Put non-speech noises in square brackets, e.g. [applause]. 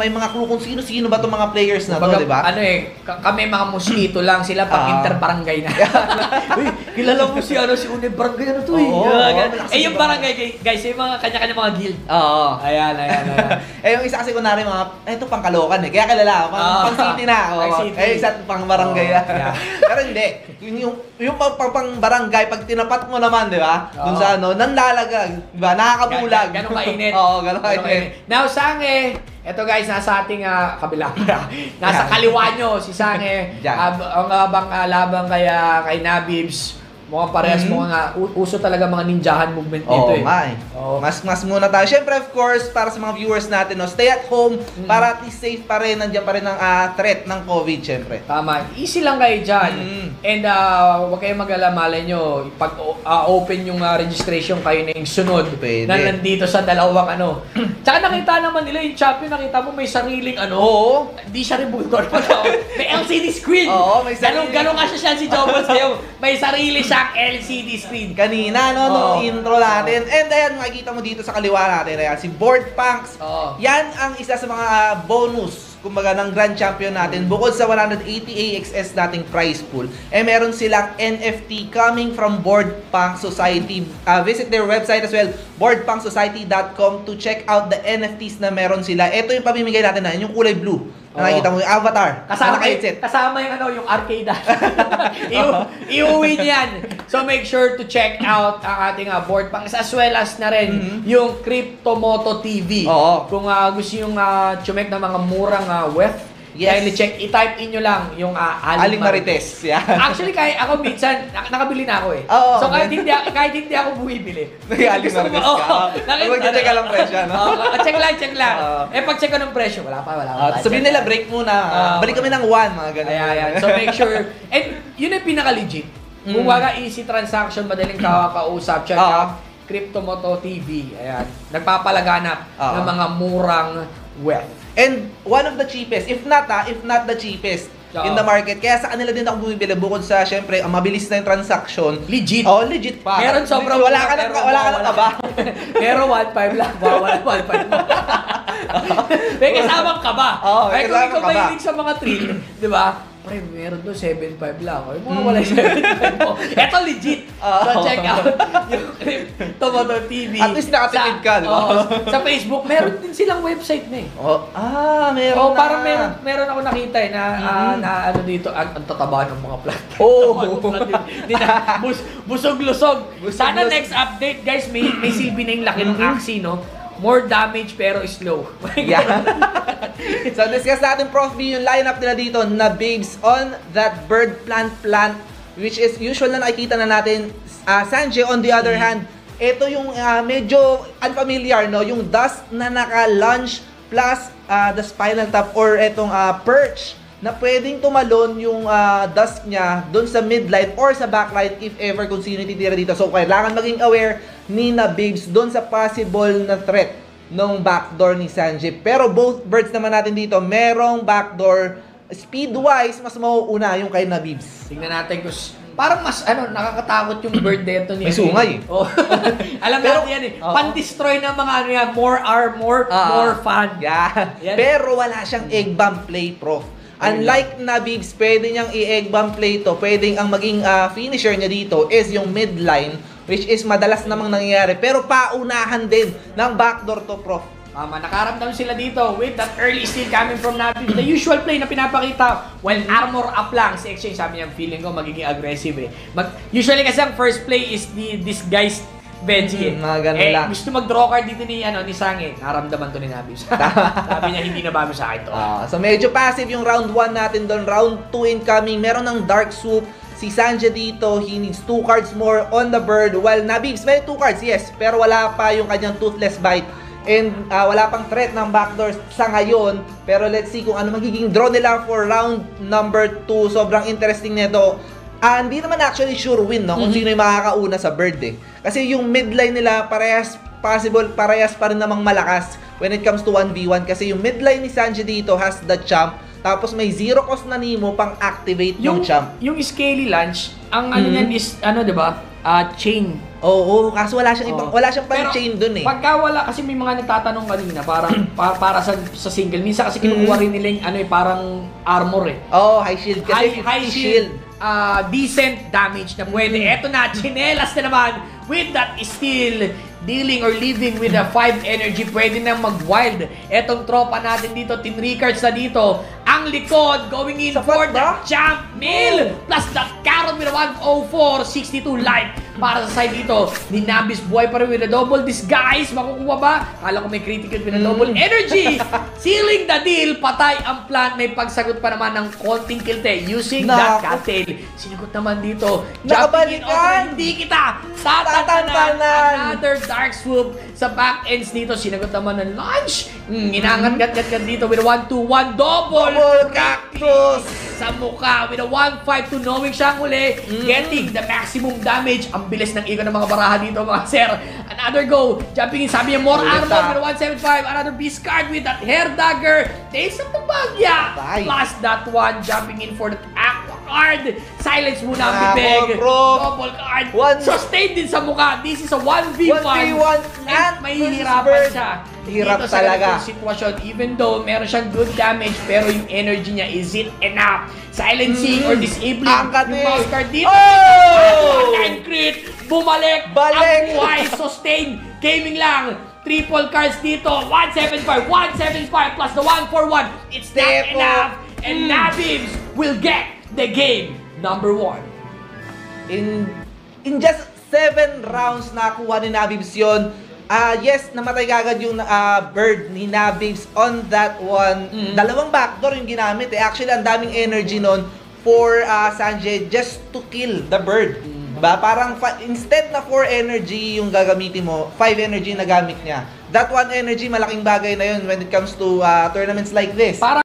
may mga clue kung sino-sino ba itong mga players na to, di ba? Ano eh, ka- kami mga mosquito lang, sila pag Ah. inter-barangay na. [laughs] Uy, kilala mo si ano, si Unib Barangay ano to eh. Oo, Ah, ganun. malakas eh yung barangay. guys, yung mga kanya-kanya mga guild. Oo. Ayan, ayan, ayan. [laughs] eh, yung isa kasi kunwari mga, eh, ito pang Caloocan eh. Kaya kilala ako. Pang, Ah. pang city na. Pang city. Eh, isa pang barangay. Ah. yeah. [laughs] Pero hindi. Yung, yung, yung pang, pang, pang barangay, pag tinapat mo naman, di ba? Oo. sa ano, nanlalagag. Di ba? Nakakabulag. Gan- ganun kainit. [laughs] Oo, ganun kainit. Now, Sange, eto guys, nasa ating ah, kabila. nasa kaliwa nyo, si Sange. Diyan. Ab- ang abang uh, labang kay, ah, kay Nabibs. Mukhang parehas Mhm. mo nga. u- uso talaga mga ninjahan movement dito Oo, eh. nga eh. Oo. Mas mas muna tayo. Siyempre, of course, para sa mga viewers natin, no, stay at home Mm. para at least safe pa rin. Nandiyan pa rin ang ah, threat ng COVID, siyempre. Tama. Easy lang kayo dyan. Mm. And uh, huwag kayong mag-alala, malay nyo, pag uh, open yung uh, registration kayo na yung sunod Pwede. na nandito sa dalawang ano. [clears throat] Tsaka nakita naman nila yung champion, nakita mo may sariling ano. Oo. Hindi siya rebooter pa daw. May LCD screen. Oo, may Ganun, sarili. ganun kasi siya si Jobos. May sarili siyang LCD screen. Kanina, no, Oo. intro natin. And ayan, makikita mo dito sa kaliwa natin, ayan, si Board Punks. Oo. Yan ang isa sa mga ah, bonus kumbaga ng Grand Champion natin bukod sa 180 AXS nating prize pool eh meron silang NFT coming from Board Punk Society Ah, visit their website as well boardpunksociety.com to check out the NFTs na meron sila ito yung pamimigay natin na yung kulay blue nakikita mo yung avatar Kasama, na naka-headset. kasama yung ano, yung arcade. [laughs] [laughs] Iu- Iuwi niyan. So make sure to check out ang ating uh, board pangs as well as na rin Mhm. yung Cryptomoto TV. Oo. Kung uh, gusto yung uh, chumek ng mga murang uh, weth, Yes. kindly check, i-type in nyo lang yung uh, Aling Marites yan Actually, kahit ako minsan, nak- nakabili na ako eh. Oo, so kahit hindi, kahit hindi ako bumibili. May Aling Marites ma- ka. oo, nakita- Mag-check ka lang presyo, no? Oo, check lang, check lang. Oo. eh pag check ko ng presyo, wala pa, wala pa. Ah, sabihin nila break muna Ah. balik kami ng 1 mga ganun Ayan, ayan. So make sure, and yun yung pinaka-legit. Kung Mm. waga easy transaction, madaling kakausap, check Oo. out Cryptomoto TV. Ayan. Nagpapalaganap Oo. ng mga murang wealth. And one of the cheapest, if not ah, if not the cheapest Oo. in the market. Kaya sa kanila din ako bumibili bukod sa syempre ang mabilis na yung transaction. Legit. Oh, legit pa. Meron sobrang wala ka na pero wala ka na taba. [laughs] Pero 1.5 lang. Wala 1.5 mo. [laughs] May kasamang ka ba? Oo, may Ay, kung kasamang ikaw kaba. mahilig sa mga thrill, di ba? Pre, meron doon 7.5 lang. Ay, mga wala yung 7.5 mo. Eto legit. Oo. So check out [laughs] yung Tomoto TV. At least nakatipid ka, di ba? oo, sa Facebook, meron din silang website na eh. Oh, ah, meron Oh, na. parang meron, meron ako nakita eh, na, ah, Mhm. na ano dito, ang, ang tataba ng mga plant. Oh. [laughs] Hindi na, bus, busog-lusog. Sana Busog-lusog. next update, guys, may, may silbi na yung laki ng Mhm. axi, no? More damage pero slow. [laughs] Yeah. [laughs] so discuss natin Prof B yung lineup nila dito na babes on that bird plant plant which is usual na nakikita na natin uh, Sanjay on the other hand ito yung ah, medyo unfamiliar no yung dust na naka-lunge plus ah, the spinal tap or etong ah, perch na pwedeng tumalon yung ah, dust niya doon sa midline or sa backline if ever kung sino yung titira dito. So, kailangan maging aware ni na Babes doon sa possible na threat nung backdoor ni Sanjay. Pero both birds naman natin dito, merong backdoor. Speed-wise, mas mauuna yung kay Nabibs. Tingnan natin kung parang mas ano nakakatakot yung bird dito ni May sungay. Oh. [laughs] Alam Pero- natin yan eh. Oo. Pan-destroy ng mga ano yan, more armor, Ah, more fun. Yeah. Yan. Pero wala siyang egg bomb play, prof. Unlike Nabibs, pwede niyang i-egg bomb play to. Pwedeng ang maging ah, finisher niya dito is yung midline, which is madalas namang nangyayari. Pero paunahan din ng backdoor to, prof. Tama, nakaramdam sila dito with that early steal coming from Nabi. The usual play na pinapakita while armor up lang. Si Exchange sabi niya, feeling ko magiging aggressive eh. Mag, usually kasi ang first play is the disguised Benji eh. Mm, mga ganun eh, lang. gusto mag-draw card dito ni, ano, ni Sange. Naramdaman to ni Nabi. [laughs] sabi niya, hindi na bago sa akin to. Ah, so medyo passive yung round 1 natin doon. Round 2 incoming. Meron ng Dark Soup. Si Sanja dito, he needs 2 cards more on the bird. While Nabibs, may 2 cards, yes. Pero wala pa yung kanyang Toothless Bite. And ah, wala pang threat ng backdoor sa ngayon. Pero let's see kung ano magiging draw nila for round number 2. Sobrang interesting nito. Ah, hindi naman actually sure win, no? Kung Mhm. sino yung makakauna sa bird, eh. Kasi yung midline nila, parehas possible, parehas pa rin namang malakas when it comes to 1v1. Kasi yung midline ni Sanji dito has the champ. Tapos may zero cost na Nemo pang activate yung, champ. Yung scaly lunch, ang ano Mhm. niyan is, ano, di ba? Ah, chain. Oo, kaso wala siyang ibang, Oo. wala siyang Pero, pang-chain dun eh. Pagka wala, kasi may mga nagtatanong kanina, parang [clears throat] pa- para sa, sa single. Minsan kasi kinukuha Mm. rin nila yung ano eh, parang armor eh. Oo, high shield kasi high, high shield, ah, decent damage na pwede. Mm. Eto na, chinelas na naman with that steel dealing or living with a 5 energy, pwede na mag-wild. Etong tropa natin dito, Team Ricards na dito, ang likod going in Sapat for the ba? jump mill, plus that carrot with a 104, 62 life para sa side dito. Ni Nabis buhay pa rin with a double disguise. Makukuha ba? Kala ko may critical with a double Mm. energy. [laughs] Sealing the deal, patay ang plant. May pagsagot pa naman ng konting kilte using that Nako. cattail. Sinigot naman dito. Nakabalikan! Hindi kita. Tatantanan! Another dark swoop sa back ends dito. Sinagot naman ng launch. Mm, inangat-gat-gat dito with a 1-2-1 double, Double cactus sa mukha with a 1-5-2 knowing siya uli. Mm. Getting the maximum damage. Ang bilis ng ego ng mga baraha dito mga [laughs] sir. Another go. Jumping in. Sabi niya more Ulit armor ah. with a 175. Another beast card with that hair dagger. Tales of the Bagya. Plus that one jumping in for that aqua card. Silence muna ang bibig. Double card. One- Sustain din sa mukha. This is a 1v1. 1v1 And mahihirapan siya. Hirap Dito sa talaga. ganitong sitwasyon, even though meron siyang good damage, pero yung energy niya, is it enough? Silencing Mm. or disabling Angkat yung mouse card dito. Oh! One crit! Bumalik! Balik! Ang buhay! Sustain! Gaming lang! Triple cards dito. 175, 175 plus the 141. It's not Tepo. enough. And Mm. Nabibs will get the game number one. In in just seven rounds na kuha ni Nabibs yun. Ah, yes, namatay kagad yung ah, bird ni Nabibs on that one. Mm. Dalawang backdoor yung ginamit eh. Actually, ang daming energy nun for ah, Sanjay just to kill the bird. Diba? Parang instead na 4 energy yung gagamitin mo, 5 energy na gamit niya. That one energy, malaking bagay na yun when it comes to ah, tournaments like this. Para